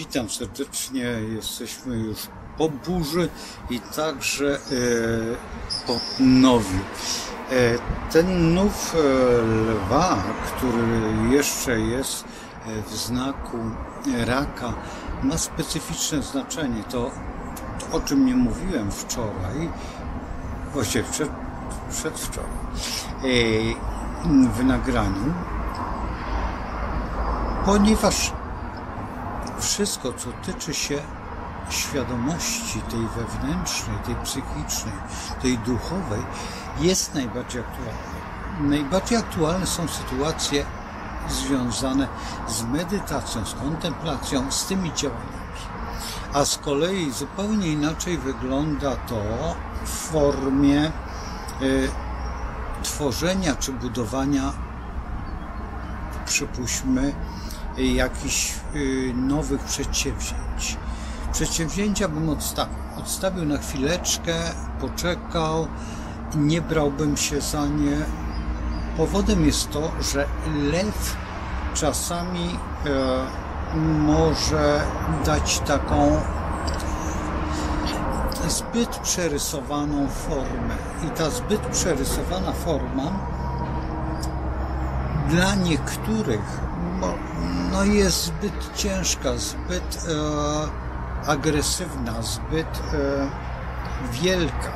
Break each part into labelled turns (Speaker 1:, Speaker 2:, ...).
Speaker 1: Witam serdecznie. Jesteśmy już po burzy i także e, po nowiu. E, ten nów e, lwa, który jeszcze jest w znaku raka, ma specyficzne znaczenie. To, to o czym nie mówiłem wczoraj, właściwie przed, przedwczoraj, w nagraniu, ponieważ wszystko, co tyczy się świadomości tej wewnętrznej, tej psychicznej, tej duchowej, jest najbardziej aktualne. Najbardziej aktualne są sytuacje związane z medytacją, z kontemplacją, z tymi działaniami. A z kolei zupełnie inaczej wygląda to w formie y, tworzenia czy budowania, przypuśćmy, jakichś y, nowych przedsięwzięć. Przedsięwzięcia bym odstawił. Odstawił na chwileczkę, poczekał, nie brałbym się za nie. Powodem jest to, że lew czasami e, może dać taką zbyt przerysowaną formę. I ta zbyt przerysowana forma dla niektórych no jest zbyt ciężka, zbyt e, agresywna, zbyt e, wielka.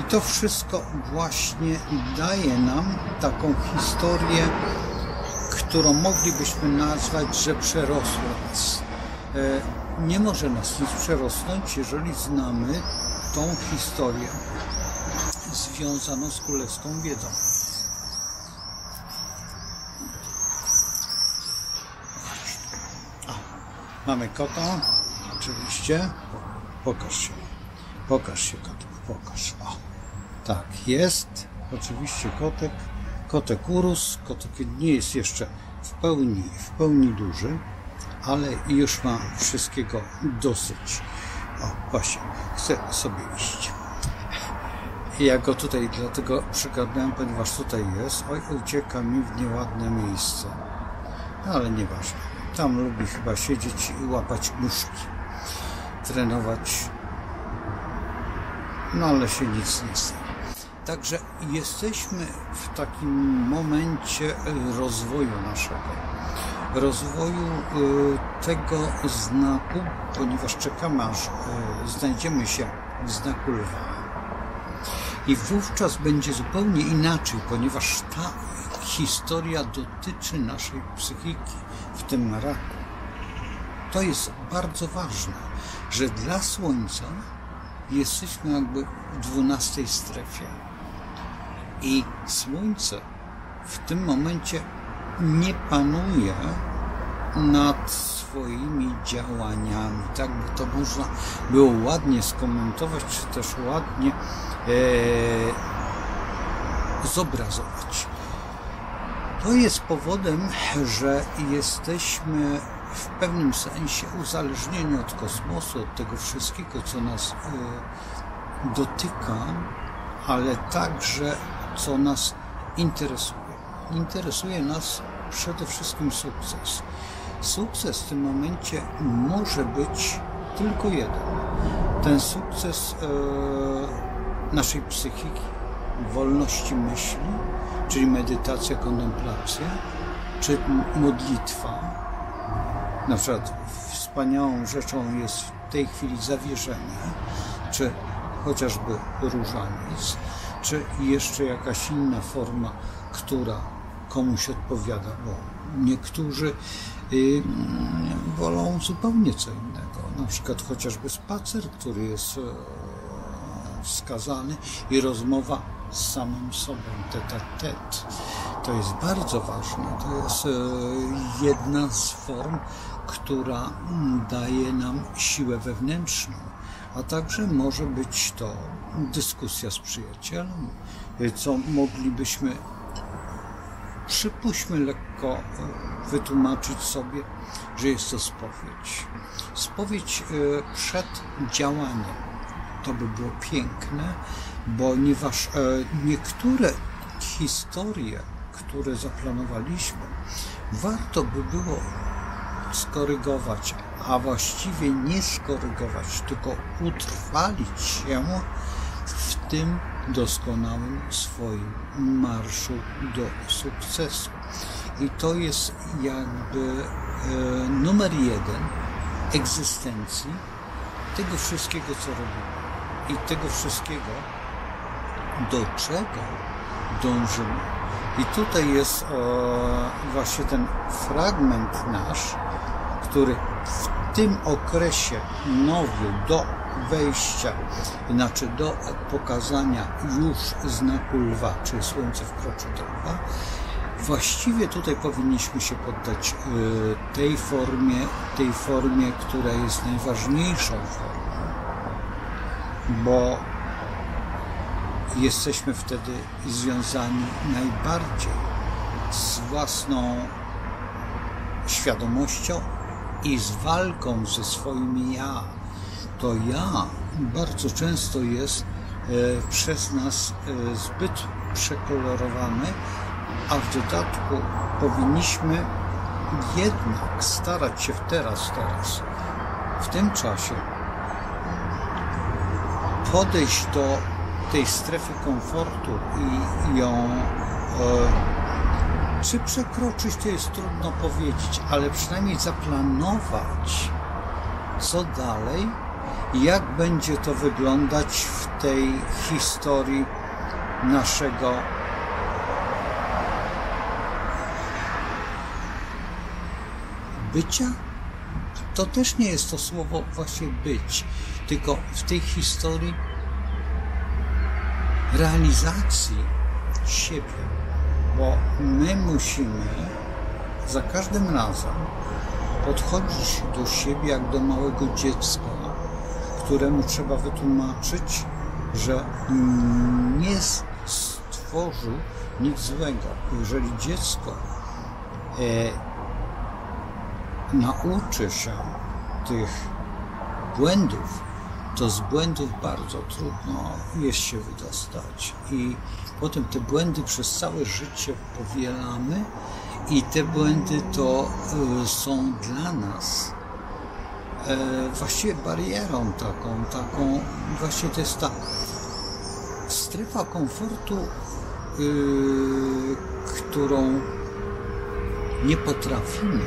Speaker 1: I to wszystko właśnie daje nam taką historię, którą moglibyśmy nazwać, że przerosła nas. E, nie może nas nic przerosnąć, jeżeli znamy tą historię związaną z królewską wiedzą. Mamy kota, oczywiście. Pokaż się. Pokaż się, kotek, pokaż. O, tak, jest. Oczywiście kotek. Kotek urósł. Kotek nie jest jeszcze w pełni, w pełni duży, ale już ma wszystkiego dosyć. O, właśnie, chce sobie iść. Ja go tutaj dlatego przygarnąłem, ponieważ tutaj jest. Oj, ucieka mi w nieładne miejsce. Ale nieważne. Tam lubi chyba siedzieć i łapać muszki, trenować, no ale się nic nie stało. Także jesteśmy w takim momencie rozwoju naszego, rozwoju y, tego znaku, ponieważ czekamy aż y, znajdziemy się w znaku lwa. I wówczas będzie zupełnie inaczej, ponieważ ta historia dotyczy naszej psychiki, w tym raku. To jest bardzo ważne, że dla Słońca jesteśmy jakby w dwunastej strefie. I Słońce w tym momencie nie panuje nad swoimi działaniami. Tak by to można było ładnie skomentować, czy też ładnie e, zobrazować. To jest powodem, że jesteśmy w pewnym sensie uzależnieni od kosmosu, od tego wszystkiego, co nas e, dotyka, ale także co nas interesuje. Interesuje nas przede wszystkim sukces. Sukces w tym momencie może być tylko jeden. Ten sukces e, naszej psychiki, wolności myśli, czyli medytacja, kontemplacja, czy modlitwa. Na przykład wspaniałą rzeczą jest w tej chwili zawierzenie, czy chociażby różaniec, czy jeszcze jakaś inna forma, która komuś odpowiada, bo niektórzy y, wolą zupełnie co innego. Na przykład chociażby spacer, który jest e, wskazany i rozmowa z samym sobą, tet a tet. To jest bardzo ważne. To jest e, jedna z form, która mm, daje nam siłę wewnętrzną, a także może być to dyskusja z przyjacielem, e, co moglibyśmy, przypuśćmy lekko, e, wytłumaczyć sobie, że jest to spowiedź. Spowiedź przed działaniem. To by było piękne, ponieważ e, niektóre historie, które zaplanowaliśmy, warto by było skorygować a właściwie nie skorygować, tylko utrwalić się w tym doskonałym swoim marszu do sukcesu. I to jest jakby e, numer jeden egzystencji tego wszystkiego, co robimy. I tego wszystkiego, do czego dążymy. I tutaj jest e, właśnie ten fragment nasz, który w tym okresie nowy do wejścia, znaczy do pokazania już znaku lwa, czyli słońce wkroczy lwa, właściwie tutaj powinniśmy się poddać e, tej formie, tej formie, która jest najważniejszą formą, bo jesteśmy wtedy związani najbardziej z własną świadomością i z walką ze swoim ja. To ja bardzo często jest e, przez nas e, zbyt przekolorowane, a w dodatku powinniśmy jednak starać się w teraz, teraz, w tym czasie podejść do tej strefy komfortu i ją e, czy przekroczyć, to jest trudno powiedzieć, ale przynajmniej zaplanować, co dalej jak będzie to wyglądać w tej historii naszego bycia. To też nie jest to słowo właśnie być, tylko w tej historii realizacji siebie, bo my musimy za każdym razem podchodzić do siebie jak do małego dziecka, któremu trzeba wytłumaczyć, że nie stworzył nic złego. Jeżeli dziecko e, nauczy się tych błędów, to z błędów bardzo trudno jest się wydostać. I potem te błędy przez całe życie powielamy i te błędy to y, są dla nas e, właściwie barierą taką, taką, właśnie to jest ta strefa komfortu, y, którą nie potrafimy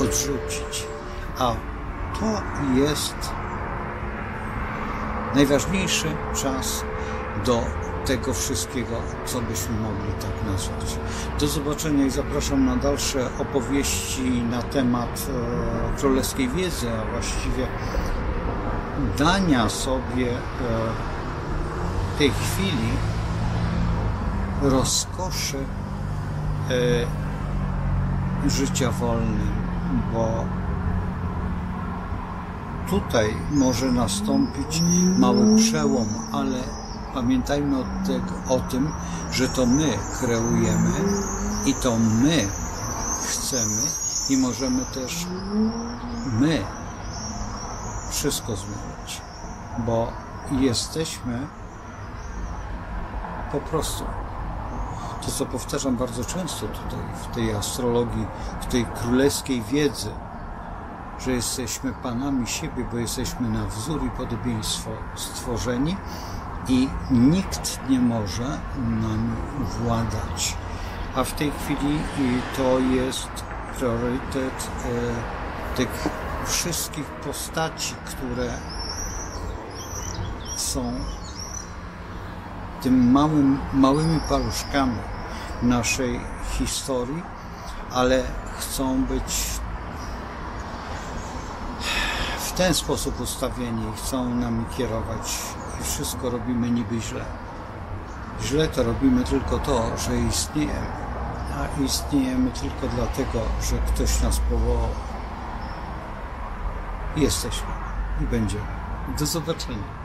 Speaker 1: odrzucić. A to jest najważniejszy czas do tego wszystkiego, co byśmy mogli tak nazwać. Do zobaczenia i zapraszam na dalsze opowieści na temat e, królewskiej wiedzy, a właściwie dania sobie e, tej chwili rozkoszy e, życia wolnym, bo tutaj może nastąpić mały przełom, ale pamiętajmy o, tego, o tym, że to my kreujemy i to my chcemy i możemy też my wszystko zmienić, bo jesteśmy po prostu. To, co powtarzam bardzo często tutaj w tej astrologii, w tej królewskiej wiedzy, że jesteśmy panami siebie, bo jesteśmy na wzór i podobieństwo stworzeni i nikt nie może nam władać. A w tej chwili to jest priorytet e, tych wszystkich postaci, które są tym małym, małymi paluszkami naszej historii, ale chcą być w ten sposób ustawieni chcą nami kierować i wszystko robimy niby źle. Źle to robimy tylko to, że istniejemy, a istniejemy tylko dlatego, że ktoś nas powołał. Jesteśmy i będziemy. Do zobaczenia.